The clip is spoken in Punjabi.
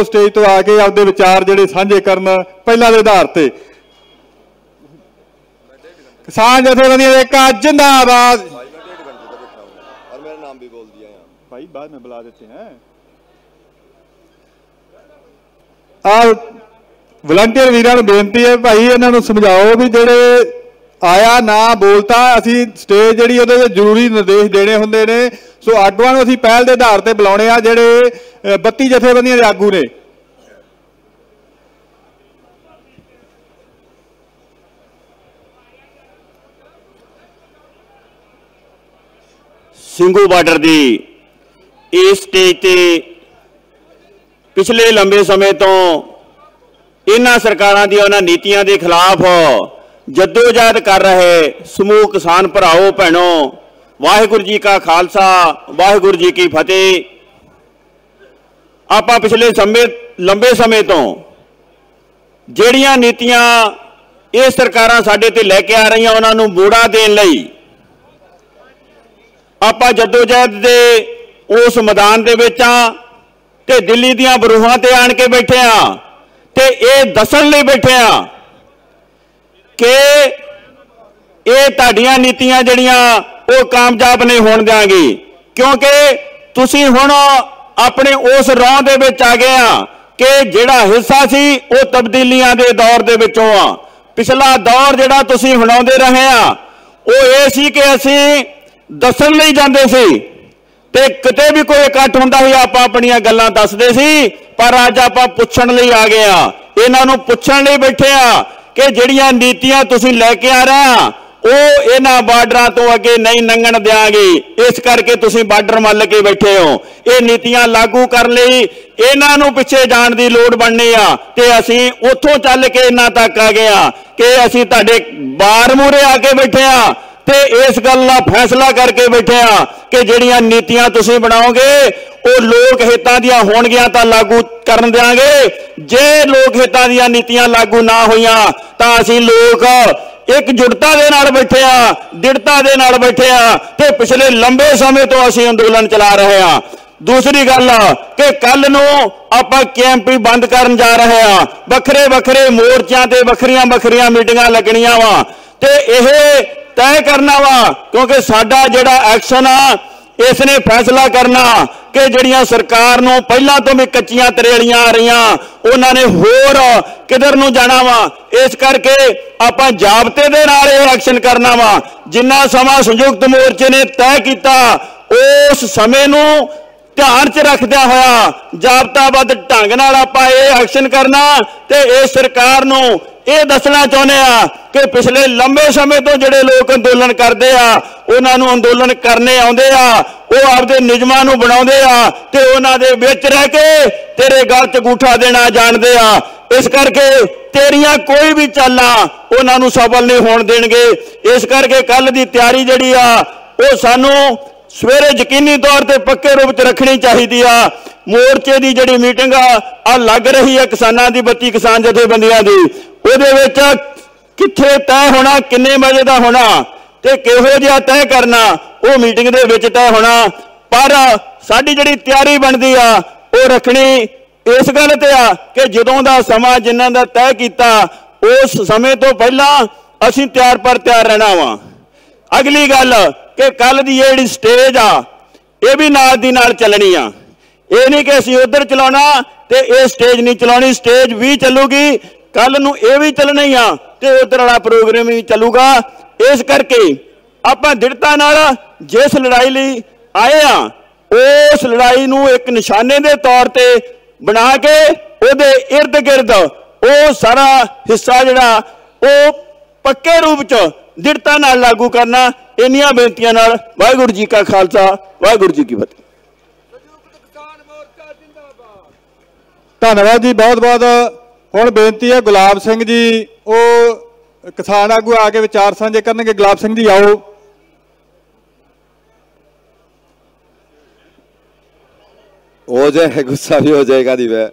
ਉਹ ਸਟੇਜ ਤੋਂ ਆ ਕੇ ਆਪਦੇ ਵਿਚਾਰ ਜਿਹੜੇ ਸਾਂਝੇ ਕਰਨ ਪਹਿਲਾਂ ਦੇ ਆਧਾਰ ਤੇ। ਕਿਸਾਨ ਜਥੇਬੰਦੀਆਂ ਦੇ ਕਾ ਜਿੰਦਾਬਾਦ। ਔਰ ਮੇਰਾ ਨਾਮ ਵੀ ਬੋਲ ਦਿਆ ਭਾਈ ਬਾਅਦ ਮੈਂ ਬੁਲਾ ਦਿੱਤੇ ਹੈ ਆ ਵਲੰਟੀਅਰ ਵੀਰਾਂ ਨੂੰ ਬੇਨਤੀ ਹੈ ਭਾਈ ਇਹਨਾਂ ਨੂੰ ਸਮਝਾਓ ਵੀ ਜਿਹੜੇ ਆਇਆ ਨਾ ਬੋਲਤਾ ਅਸੀਂ ਸਟੇਜ ਜਿਹੜੀ ਉਹਦੇ ਜ਼ਰੂਰੀ ਨਿਰਦੇਸ਼ ਦੇਣੇ ਹੁੰਦੇ ਨੇ ਸੋ ਆਗੂਆਂ ਨੂੰ ਅਸੀਂ ਪਹਿਲ ਦੇ ਆਧਾਰ ਤੇ ਬੁਲਾਉਣੇ ਆ ਜਿਹੜੇ ਅ, 32 ਜਥੇਬੰਦੀਆਂ ਦੇ ਆਗੂ ਨੇ। ਸਿੰਘੂ ਬਾਰਡਰ ਦੀ ਇਸ ਸਟੇਜ ਤੇ ਪਿਛਲੇ ਲੰਬੇ ਸਮੇਂ ਤੋਂ ਇਹਨਾਂ ਸਰਕਾਰਾਂ ਦੀਆਂ ਉਹਨਾਂ ਨੀਤੀਆਂ ਦੇ ਖਿਲਾਫ ਜਦੋਜਹਿਦ ਕਰ ਰਹੇ ਸਮੂਹ ਕਿਸਾਨ ਭਰਾਓ ਭੈਣੋ ਵਾਹਿਗੁਰੂ ਜੀ ਕਾ ਖਾਲਸਾ, ਵਾਹਿਗੁਰੂ ਜੀ ਕੀ ਫਤਿਹ। ਆਪਾਂ ਪਿਛਲੇ ਸਮੇਂ, ਲੰਬੇ ਸਮੇਂ ਤੋਂ ਜਿਹੜੀਆਂ ਨੀਤੀਆਂ ਇਹ ਸਰਕਾਰਾਂ ਸਾਡੇ ਤੇ ਲੈ ਕੇ ਆ ਰਹੀਆਂ, ਉਹਨਾਂ ਨੂੰ ਮੋੜਾ ਦੇਣ ਲਈ ਆਪਾਂ ਜਦੋਜਹਿਦ ਦੇ ਉਸ ਮੈਦਾਨ ਦੇ ਵਿੱਚ ਆ ਤੇ ਦਿੱਲੀ ਦੀਆਂ ਬਰੂਹਾਂ ਤੇ ਆਣ ਕੇ ਬੈਠੇ ਆ ਤੇ ਇਹ ਦੱਸਣ ਲਈ ਬੈਠੇ ਆ ਕਿ ਇਹ ਤੁਹਾਡੀਆਂ ਨੀਤੀਆਂ ਜਿਹੜੀਆਂ ਉਹ ਕਾਮਯਾਬ ਨਹੀਂ ਹੋਣ ਦਿਆਂਗੇ। ਕਿਉਂਕਿ ਤੁਸੀਂ ਹੁਣ ਆਪਣੇ ਉਸ ਰਾਹ ਦੇ ਵਿੱਚ ਆ ਗਏ ਆ ਕਿ ਜਿਹੜਾ ਹਿੱਸਾ ਸੀ, ਉਹ ਤਬਦੀਲੀਆਂ ਦੇ ਦੌਰ ਦੇ ਵਿੱਚੋਂ ਆ। ਪਿਛਲਾ ਦੌਰ ਜਿਹੜਾ ਤੁਸੀਂ ਹੁਣਾਉਂਦੇ ਰਹੇ ਆ, ਉਹ ਇਹ ਸੀ ਕਿ ਅਸੀਂ ਦੱਸਣ ਲਈ ਜਾਂਦੇ ਸੀ ਤੇ ਕਿਤੇ ਵੀ ਕੋਈ ਇਕੱਠ ਹੁੰਦਾ ਸੀ, ਆਪਾਂ ਆਪਣੀਆਂ ਗੱਲਾਂ ਦੱਸਦੇ ਸੀ, ਪਰ ਅੱਜ ਆਪਾਂ ਪੁੱਛਣ ਲਈ ਆ ਗਏ ਆ। ਇਹਨਾਂ ਨੂੰ ਪੁੱਛਣ ਲਈ ਬੈਠੇ ਆ ਕਿ ਜਿਹੜੀਆਂ ਨੀਤੀਆਂ ਤੁਸੀਂ ਲੈ ਕੇ ਆ ਰਹੇ ਆ ਉਹ ਇਹਨਾਂ ਬਾਰਡਰਾਂ ਤੋਂ ਅੱਗੇ ਨਹੀਂ ਲੰਘਣ ਦਿਆਂਗੇ। ਇਸ ਕਰਕੇ ਤੁਸੀਂ ਬਾਰਡਰ ਮੱਲ ਕੇ ਬੈਠੇ ਹੋ। ਇਹ ਨੀਤੀਆਂ ਲਾਗੂ ਕਰਨ ਲਈ ਇਹਨਾਂ ਨੂੰ ਪਿੱਛੇ ਜਾਣ ਦੀ ਲੋੜ ਬਣਨੀ ਆ ਤੇ ਅਸੀਂ ਉੱਥੋਂ ਚੱਲ ਕੇ ਇਹਨਾਂ ਤੱਕ ਆ ਗਏ ਆ ਕਿ ਅਸੀਂ ਤੁਹਾਡੇ ਬਾਰ ਮੂਰੇ ਆ ਕੇ ਬੈਠੇ ਆ ਤੇ ਇਸ ਗੱਲ ਦਾ ਫੈਸਲਾ ਕਰਕੇ ਬੈਠੇ ਆ ਕਿ ਜਿਹੜੀਆਂ ਨੀਤੀਆਂ ਤੁਸੀਂ ਬਣਾਓਗੇ, ਉਹ ਲੋਕ ਹਿੱਤਾਂ ਦੀਆਂ ਹੋਣਗੀਆਂ ਤਾਂ ਲਾਗੂ ਕਰਨ ਦਿਆਂਗੇ। ਜੇ ਲੋਕ ਹਿੱਤਾਂ ਦੀਆਂ ਨੀਤੀਆਂ ਲਾਗੂ ਨਾ ਹੋਈਆਂ ਤਾਂ ਅਸੀਂ ਲੋਕ ਇੱਕ ਜੁੜਤਾ ਦੇ ਨਾਲ ਬੈਠੇ ਆ ਦਿੜਤਾ ਦੇ ਨਾਲ ਬੈਠੇ ਆ ਤੇ ਪਿਛਲੇ ਲੰਬੇ ਸਮੇਂ ਤੋਂ ਅਸੀਂ ਅੰਦੋਲਨ ਚਲਾ ਰਹੇ ਆ। ਦੂਸਰੀ ਗੱਲ ਕਿ ਕੱਲ ਨੂੰ ਆਪਾਂ ਕੈਂਪੀ ਬੰਦ ਕਰਨ ਜਾ ਰਹੇ ਆ। ਵੱਖਰੇ ਵੱਖਰੇ ਮੋਰਚਿਆਂ ਤੇ ਵੱਖਰੀਆਂ ਵੱਖਰੀਆਂ ਮੀਟਿੰਗਾਂ ਲੱਗਣੀਆਂ ਵਾ। ਤੇ ਇਹ ਤੈਅ ਕਰਨਾ ਵਾ ਕਿਉਂਕਿ ਸਾਡਾ ਜਿਹੜਾ ਐਕਸ਼ਨ ਆ ਇਸ ਨੇ ਫੈਸਲਾ ਕਰਨਾ ਕਿ ਜਿਹੜੀਆਂ ਸਰਕਾਰ ਨੂੰ ਪਹਿਲਾਂ ਤੋਂ ਵੀ ਕੱਚੀਆਂ ਤਰੇਲੀਆਂ ਆ ਰਹੀਆਂ, ਉਹਨਾਂ ਨੇ ਹੋਰ ਕਿਧਰ ਨੂੰ ਜਾਣਾ ਵਾ? ਇਸ ਕਰਕੇ ਆਪਾਂ ਜਾਬਤੇ ਦੇ ਨਾਲ ਇਹ ਐਕਸ਼ਨ ਕਰਨਾ ਵਾ। ਜਿੰਨਾ ਸਮਾਂ ਸੰਯੁਕਤ ਮੋਰਚੇ ਨੇ ਤੈਅ ਕੀਤਾ, ਉਸ ਸਮੇਂ ਨੂੰ ਧਿਆਨ 'ਚ ਰੱਖਦਿਆਂ ਹੋਇਆ ਜਾਬਤਾਬੱਧ ਢੰਗ ਨਾਲ ਆਪਾਂ ਇਹ ਐਕਸ਼ਨ ਕਰਨਾ ਤੇ ਇਹ ਸਰਕਾਰ ਨੂੰ ਇਹ ਦੱਸਣਾ ਚਾਹੁੰਦੇ ਆ ਕਿ ਪਿਛਲੇ ਲੰਬੇ ਸਮੇਂ ਤੋਂ ਜਿਹੜੇ ਲੋਕ ਅੰਦੋਲਨ ਕਰਦੇ ਆ, ਉਹਨਾਂ ਨੂੰ ਅੰਦੋਲਨ ਕਰਨੇ ਆਉਂਦੇ ਆ, ਉਹ ਆਪਦੇ ਨਿਯਮਾਂ ਨੂੰ ਬਣਾਉਂਦੇ ਆ ਤੇ ਉਹਨਾਂ ਦੇ ਵਿੱਚ ਰਹਿ ਕੇ ਤੇਰੇ ਗਲ 'ਚ ਗੂਠਾ ਦੇਣਾ ਜਾਣਦੇ ਆ। ਇਸ ਕਰਕੇ ਤੇਰੀਆਂ ਕੋਈ ਵੀ ਚਾਲਾਂ ਉਹਨਾਂ ਨੂੰ ਸਫਲ ਨਹੀਂ ਹੋਣ ਦੇਣਗੇ। ਇਸ ਕਰਕੇ ਕੱਲ ਦੀ ਤਿਆਰੀ ਜਿਹੜੀ ਆ, ਉਹ ਸਾਨੂੰ ਸਵੇਰੇ ਯਕੀਨੀ ਤੌਰ ਤੇ ਪੱਕੇ ਰੂਪ ਚ ਰੱਖਣੀ ਚਾਹੀਦੀ ਆ। ਮੋਰਚੇ ਦੀ ਜਿਹੜੀ ਮੀਟਿੰਗ ਆ ਆ ਲੱਗ ਰਹੀ ਆ ਕਿਸਾਨਾਂ ਦੀ 32 ਕਿਸਾਨ ਜਥੇਬੰਦੀਆਂ ਦੀ। ਉਹਦੇ ਵਿੱਚ ਕਿੱਥੇ ਤੈਅ ਹੋਣਾ, ਕਿੰਨੇ ਵਜੇ ਦਾ ਹੋਣਾ ਤੇ ਕਿਹੋ ਜਿਹਾ ਤੈਅ ਕਰਨਾ, ਉਹ ਮੀਟਿੰਗ ਦੇ ਵਿੱਚ ਤੈਅ ਹੋਣਾ। ਪਰ ਸਾਡੀ ਜਿਹੜੀ ਤਿਆਰੀ ਬਣਦੀ ਆ, ਉਹ ਰੱਖਣੀ ਇਸ ਗੱਲ ਤੇ ਆ ਕਿ ਜਦੋਂ ਦਾ ਸਮਾਂ ਜਿਨ੍ਹਾਂ ਦਾ ਤੈਅ ਕੀਤਾ, ਉਸ ਸਮੇਂ ਤੋਂ ਪਹਿਲਾਂ ਅਸੀਂ ਤਿਆਰ ਪਰ ਤਿਆਰ ਰਹਿਣਾ ਵਾ। ਅਗਲੀ ਗੱਲ ਕਿ ਕੱਲ ਦੀ ਇਹ ਜਿਹੜੀ ਸਟੇਜ ਆ, ਇਹ ਵੀ ਨਾਲ ਦੀ ਨਾਲ ਚੱਲਣੀ ਆ। ਇਹ ਨਹੀਂ ਕਿ ਅਸੀਂ ਉਧਰ ਚਲਾਉਣਾ ਤੇ ਇਹ ਸਟੇਜ ਨਹੀਂ ਚਲਾਉਣੀ ਸਟੇਜ ਵੀ ਚੱਲੂਗੀ ਕੱਲ ਨੂੰ ਇਹ ਵੀ ਚੱਲਣਾ ਹੀ ਆ ਤੇ ਉਧਰ ਵਾਲਾ ਪ੍ਰੋਗਰਾਮ ਵੀ ਚੱਲੂਗਾ। ਇਸ ਕਰਕੇ ਆਪਾਂ ਦ੍ਰਿੜਤਾ ਨਾਲ ਜਿਸ ਲੜਾਈ ਲਈ ਆਏ ਆ ਉਸ ਲੜਾਈ ਨੂੰ ਇੱਕ ਨਿਸ਼ਾਨੇ ਦੇ ਤੌਰ ਤੇ ਬਣਾ ਕੇ ਉਹਦੇ ird ਗਿਰਦ ਉਹ ਸਾਰਾ ਹਿੱਸਾ ਜਿਹੜਾ ਉਹ ਪੱਕੇ ਰੂਪ ਚ ਦ੍ਰਿੜਤਾ ਨਾਲ ਲਾਗੂ ਕਰਨਾ ਇੰਨੀਆਂ ਬੇਨਤੀਆਂ ਨਾਲ ਵਾਹਿਗੁਰੂ ਜੀ ਕਾ ਖਾਲਸਾ ਵਾਹਿਗੁਰੂ ਜੀ ਕੀ ਫਤਿਹ। ਧੰਨਵਾਦ ਜੀ ਬਹੁਤ ਬਹੁਤ ਹੁਣ ਬੇਨਤੀ ਹੈ ਗੁਲਾਬ ਸਿੰਘ ਜੀ, ਉਹ ਕਿਸਾਨ ਆਗੂ ਆ ਕੇ ਵਿਚਾਰ ਸਾਂਝੇ ਕਰਨਗੇ। ਗੁਲਾਬ ਸਿੰਘ ਜੀ ਆਓ। ਹੋ ਜਾਏ, ਗੁੱਸਾ ਵੀ ਹੋ ਜਾਏਗਾ ਦੀ ਵੇ